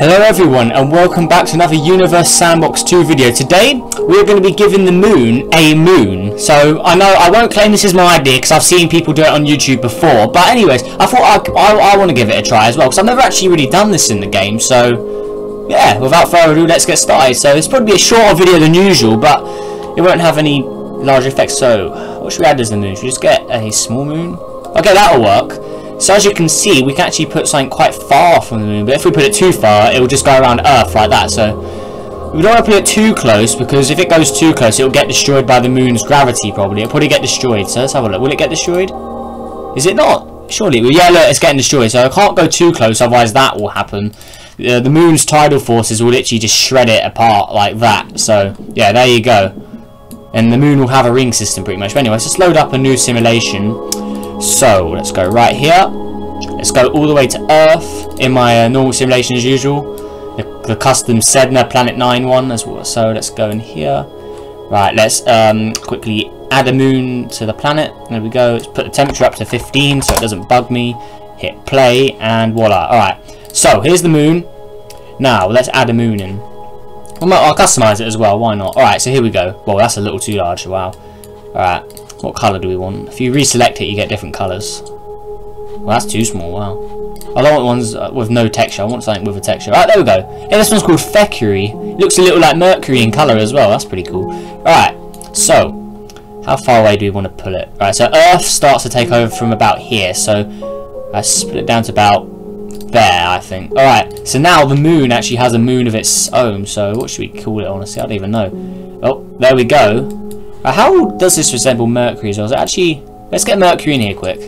Hello everyone and welcome back to another Universe Sandbox 2 video. Today we're going to be giving the moon a moon. So I know I won't claim this is my idea because I've seen people do it on YouTube before. But anyways, I thought I, I, I want to give it a try as well because I've never actually really done this in the game. So yeah, without further ado, let's get started. So it's probably a shorter video than usual, but it won't have any large effects. So what should we add as the moon? Should we just get a small moon? Okay, that'll work. So as you can see, we can actually put something quite far from the moon, but if we put it too far, it will just go around Earth like that, so... We don't want to put it too close, because if it goes too close, it will get destroyed by the moon's gravity, probably. It'll probably get destroyed, so let's have a look. Will it get destroyed? Is it not? Surely. Well, yeah, look, it's getting destroyed, so I can't go too close, otherwise that will happen. Uh, the moon's tidal forces will literally just shred it apart like that, so, yeah, there you go. And the moon will have a ring system, pretty much. But anyway, let's just load up a new simulation. So, let's go right here. Let's go all the way to Earth in my uh, normal simulation as usual. The, the custom Sedna Planet 9 one as well. So, let's go in here. Right, let's um, quickly add a moon to the planet. There we go. Let's put the temperature up to 15 so it doesn't bug me. Hit play and voila. Alright, so here's the moon. Now, let's add a moon in. I'll customize it as well, why not? Alright, so here we go. Well, that's a little too large, wow. Alright, what colour do we want? If you reselect it, you get different colours. Well, that's too small, wow. I don't want ones uh, with no texture, I want something with a texture. Alright, there we go. Yeah, this one's called Fecuri. Looks a little like Mercury in colour as well, that's pretty cool. Alright, so, how far away do we want to pull it? Alright, so Earth starts to take over from about here, so I split it down to about there, I think. Alright, so now the moon actually has a moon of its own, so what should we call it, honestly? I don't even know. Oh, there we go. How does this resemble Mercury as well? Is it actually... Let's get Mercury in here quick.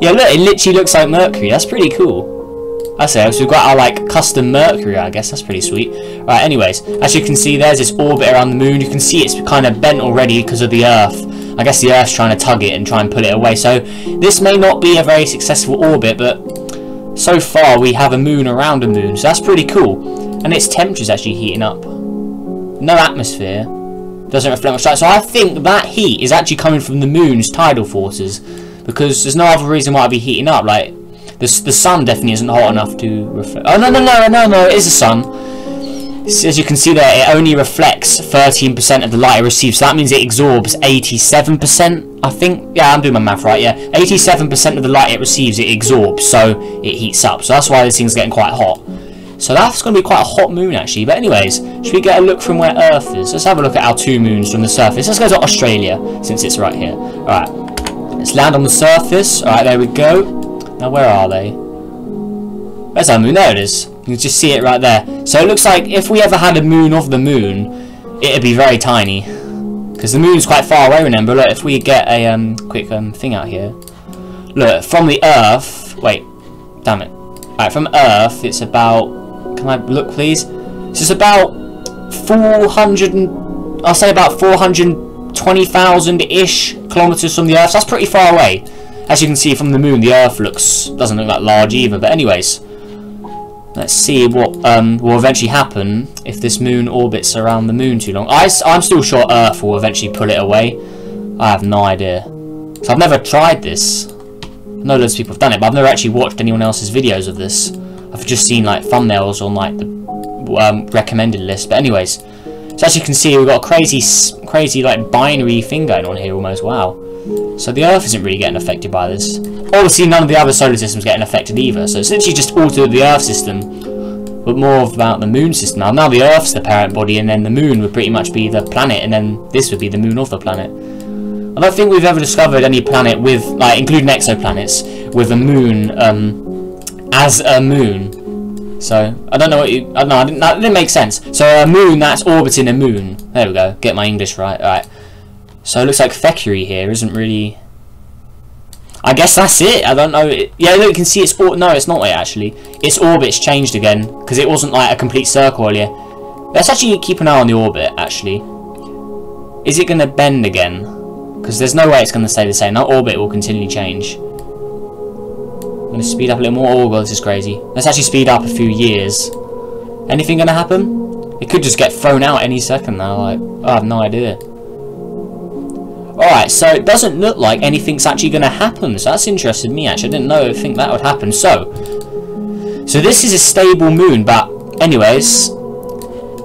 Yeah, look, it literally looks like Mercury. That's pretty cool. I say, so we've got our, like, custom Mercury, I guess. That's pretty sweet. Right, anyways, as you can see, there's this orbit around the moon. You can see it's kind of bent already because of the Earth. I guess the Earth's trying to tug it and try and pull it away. So, this may not be a very successful orbit, but so far we have a moon around a moon. So, that's pretty cool. And its temperature's actually heating up. No atmosphere doesn't reflect much light. So I think that heat is actually coming from the moon's tidal forces because there's no other reason why it'd be heating up. Like the the sun definitely isn't hot enough to reflect. Oh no no no no no! It is the sun. As you can see there, it only reflects 13% of the light it receives. So that means it absorbs 87%. I think. Yeah, I'm doing my math right. Yeah, 87% of the light it receives it absorbs, so it heats up. So that's why this thing's getting quite hot. So that's going to be quite a hot moon actually. But anyways, should we get a look from where Earth is? Let's have a look at our two moons from the surface. Let's go to Australia, since it's right here. Alright, let's land on the surface. Alright, there we go. Now where are they? Where's our moon? There it is. You can just see it right there. So it looks like if we ever had a moon of the moon, it'd be very tiny. Because the moon's quite far away, remember? Look, if we get a um, quick um, thing out here. Look, from the Earth... Wait, damn it. Alright, from Earth, it's about can I look, please? This is about 400 and... I'll say about 420,000-ish kilometers from the Earth. So that's pretty far away. As you can see from the moon, the Earth looks... doesn't look that large either. But anyways, let's see what um, will eventually happen if this moon orbits around the moon too long. I, I'm still sure Earth will eventually pull it away. I have no idea. So I've never tried this. I know loads of people have done it, but I've never actually watched anyone else's videos of this. I've just seen like thumbnails on like the um, recommended list. But anyways, so as you can see, we've got a crazy, crazy like binary thing going on here almost. Wow. So the Earth isn't really getting affected by this. Obviously, none of the other solar systems getting affected either. So it's literally just to the Earth system, but more about the Moon system. Now, now the Earth's the parent body, and then the Moon would pretty much be the planet, and then this would be the Moon of the planet. I don't think we've ever discovered any planet with, like, including exoplanets, with a moon um, as a moon. So, I don't know what you... I don't know, I didn't, that didn't make sense. So, a moon that's orbiting a moon. There we go. Get my English right. Alright. So, it looks like Fecuri here isn't really... I guess that's it. I don't know. Yeah, look, you can see it's... No, it's not it, actually. Its orbit's changed again. Because it wasn't, like, a complete circle earlier. Let's actually keep an eye on the orbit, actually. Is it going to bend again? Because there's no way it's going to stay the same. That orbit will continually change. To speed up a little more. Oh, God, this is crazy. Let's actually speed up a few years. Anything to happen? It could just get thrown out any second now. Like, I have no idea. Alright, so it doesn't look like anything's actually to happen. So that's interested me, actually. I didn't know think that would happen. So, so this is a stable moon, but anyways,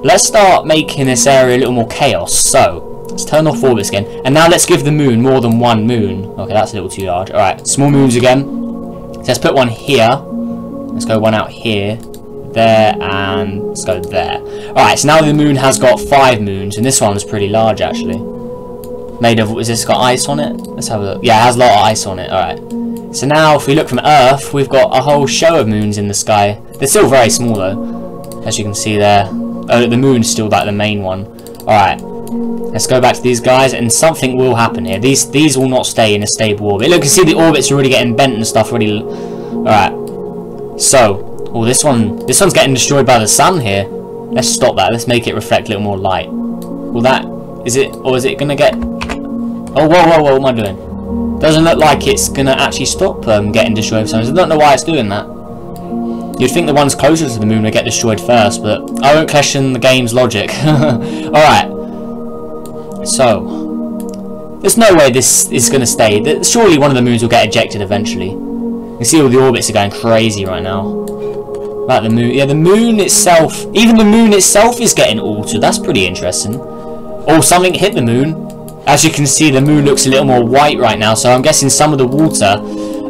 let's start making this area a little more chaos. So, let's turn off orbits again. And now let's give the moon more than one moon. Okay, that's a little too large. Alright, small moons again. So let's put one here. Let's go one out here. There, and let's go there. Alright, so now the moon has got five moons, and this one's pretty large, actually. Made of, is this got ice on it? Let's have a look. Yeah, it has a lot of ice on it. Alright. So now, if we look from Earth, we've got a whole show of moons in the sky. They're still very small, though. As you can see there. Oh, the moon's still like the main one. Alright. Let's go back to these guys, and something will happen here. These these will not stay in a stable orbit. Look, you see the orbits are already getting bent and stuff. Already. Alright. So, oh, this one, this one's getting destroyed by the sun here. Let's stop that. Let's make it reflect a little more light. Will that, is it, or is it gonna get? Oh, whoa, whoa, whoa! What am I doing? Doesn't look like it's gonna actually stop um, getting destroyed. So I don't know why it's doing that. You'd think the ones closer to the moon would get destroyed first, but I won't question the game's logic. Alright. So. There's no way this is going to stay. Surely one of the moons will get ejected eventually. You see all the orbits are going crazy right now. Like the moon. Yeah, the moon itself. Even the moon itself is getting altered. That's pretty interesting. Oh, something hit the moon. As you can see, the moon looks a little more white right now, so I'm guessing some of the water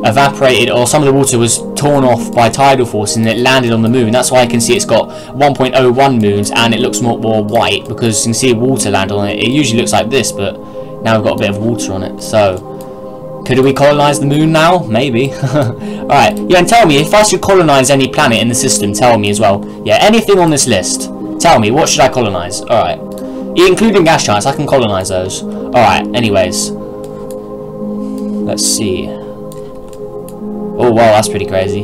evaporated or some of the water was torn off by tidal force and it landed on the moon. That's why I can see it's got 1.01 moons and it looks more, more white because you can see water land on it. It usually looks like this, but now we've got a bit of water on it. So, could we colonize the moon now? Maybe. Alright, yeah, and tell me, if I should colonize any planet in the system, tell me as well. Yeah, anything on this list, tell me, what should I colonize? Alright. Including gas giants, I can colonize those. Alright, anyways. Let's see. Oh wow, that's pretty crazy.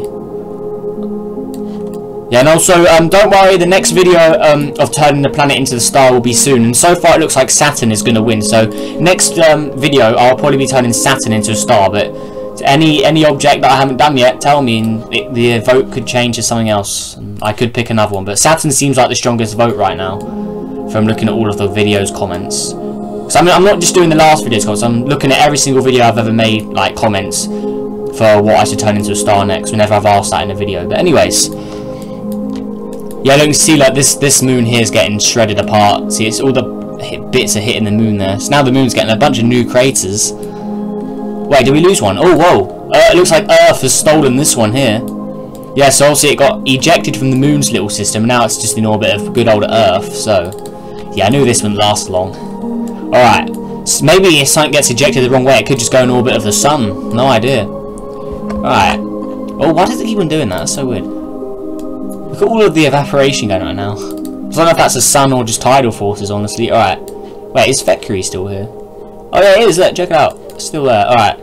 Yeah, and also, um, don't worry, the next video um, of turning the planet into the star will be soon. And so far, it looks like Saturn is going to win. So, next um, video, I'll probably be turning Saturn into a star. But any any object that I haven't done yet, tell me, and it, the vote could change to something else. And I could pick another one. But Saturn seems like the strongest vote right now, from looking at all of the videos comments. So I'm, I'm not just doing the last video's comments. I'm looking at every single video I've ever made, like comments for what I should turn into a star next whenever I've asked that in a video. But anyways, yeah, you can see like this this moon here is getting shredded apart. See, it's all the bits are hitting the moon there. So now the moon's getting a bunch of new craters. Wait, did we lose one? Oh, whoa. Uh, it looks like Earth has stolen this one here. Yeah, so obviously it got ejected from the moon's little system. Now it's just in orbit of good old Earth. So, yeah, I knew this wouldn't last long. Alright. Maybe if something gets ejected the wrong way, it could just go in orbit of the sun. No idea. Right. Oh, why does it keep on doing that? That's so weird. Look at all of the evaporation going on now. I don't know if that's the sun or just tidal forces, honestly. Alright. Wait, is Thackeray still here? Oh yeah, it is. Look, check it out. It's still there. Alright.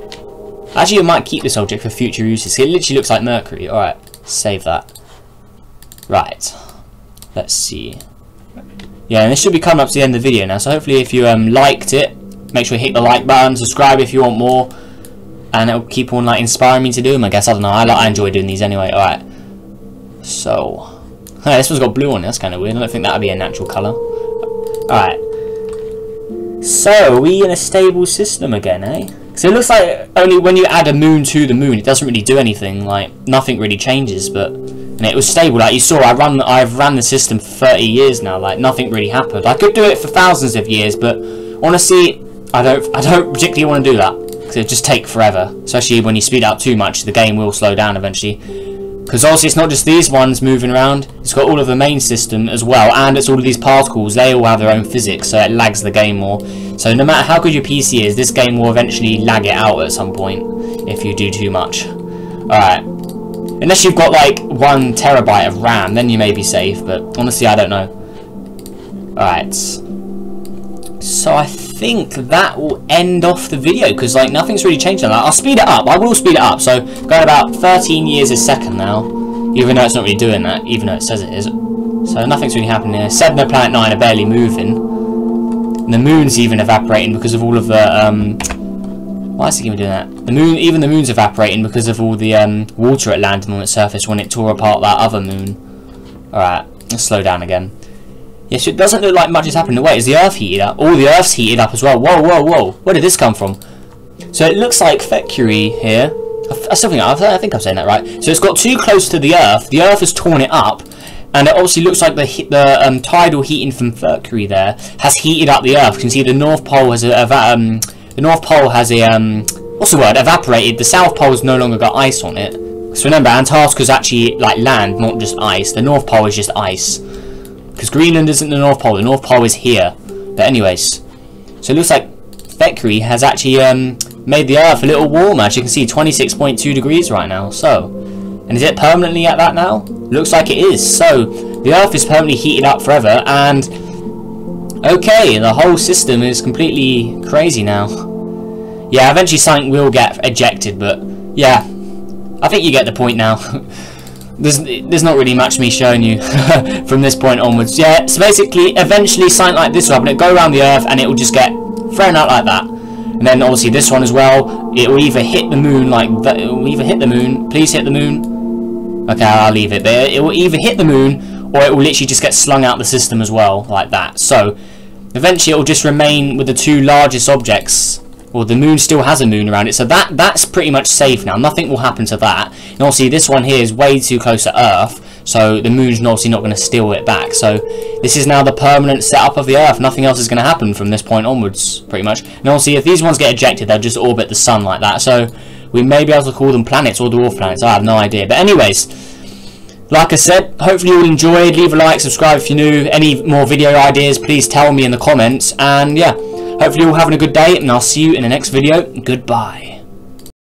Actually, I might keep this object for future uses. It literally looks like Mercury. Alright. Save that. Right. Let's see. Yeah, and this should be coming up to the end of the video now. So hopefully if you um, liked it, make sure you hit the like button, subscribe if you want more and it'll keep on like inspiring me to do them. I guess I don't know. I like I enjoy doing these anyway. All right. So, hey, this one's got blue on it. That's kind of weird. I don't think that'd be a natural color. All right. So, are we in a stable system again, eh? So it looks like only when you add a moon to the moon, it doesn't really do anything. Like nothing really changes, but and it was stable. Like you saw, I run, I've ran the system for 30 years now. Like nothing really happened. I could do it for thousands of years, but honestly, I don't, I don't particularly want to do that because it'll just take forever. Especially when you speed up too much, the game will slow down eventually. Because obviously it's not just these ones moving around, it's got all of the main system as well, and it's all of these particles, they all have their own physics, so it lags the game more. So no matter how good your PC is, this game will eventually lag it out at some point, if you do too much. Alright. Unless you've got like one terabyte of RAM, then you may be safe, but honestly I don't know. Alright. So I think that will end off the video because like nothing's really changed on that. I'll speed it up. I will speed it up. So going about 13 years a second now, even though it's not really doing that, even though it says it is. So nothing's really happening here. Sedna Planet 9 are barely moving. And the moon's even evaporating because of all of the um why is it even doing that? The moon even the moon's evaporating because of all the um water it landed on its surface when it tore apart that other moon. Alright, let's slow down again. Yes, it doesn't look like much is happening. Wait, is the Earth heated up? Oh, the Earth's heated up as well. Whoa, whoa, whoa. Where did this come from? So it looks like Thackeray here. I still think I think I'm saying that right. So it's got too close to the Earth. The Earth has torn it up, and it obviously looks like the the um, tidal heating from Mercury there has heated up the Earth. You can see the North Pole has a, um, the North Pole has a um, what's the word evaporated. The South Pole's no longer got ice on it. So remember, Antarctica's actually like land, not just ice. The North Pole is just ice. Because Greenland isn't the North Pole. The North Pole is here. But anyways, so it looks like Thackeray has actually um, made the Earth a little warmer. As you can see, 26.2 degrees right now. So, and is it permanently at that now? Looks like it is. So, the Earth is permanently heated up forever. And, okay, the whole system is completely crazy now. Yeah, eventually something will get ejected, but yeah, I think you get the point now. there's there's not really much me showing you from this point onwards. Yeah, so basically, eventually something like this will happen. It'll go around the Earth and it will just get thrown out like that. And then obviously this one as well, it will either hit the moon like that. It will either hit the moon. Please hit the moon. Okay, I'll leave it there. It will either hit the moon or it will literally just get slung out the system as well, like that. So eventually it will just remain with the two largest objects well, the moon still has a moon around it, so that that's pretty much safe now. Nothing will happen to that. And obviously, this one here is way too close to Earth, so the moon's obviously not going to steal it back. So this is now the permanent setup of the Earth. Nothing else is going to happen from this point onwards, pretty much. And obviously, if these ones get ejected, they'll just orbit the sun like that. So we may be able to call them planets or dwarf planets. I have no idea. But anyways. Like I said, hopefully you all enjoyed. Leave a like, subscribe if you're new. Any more video ideas, please tell me in the comments. And yeah, Hopefully you're all having a good day, and I'll see you in the next video. Goodbye.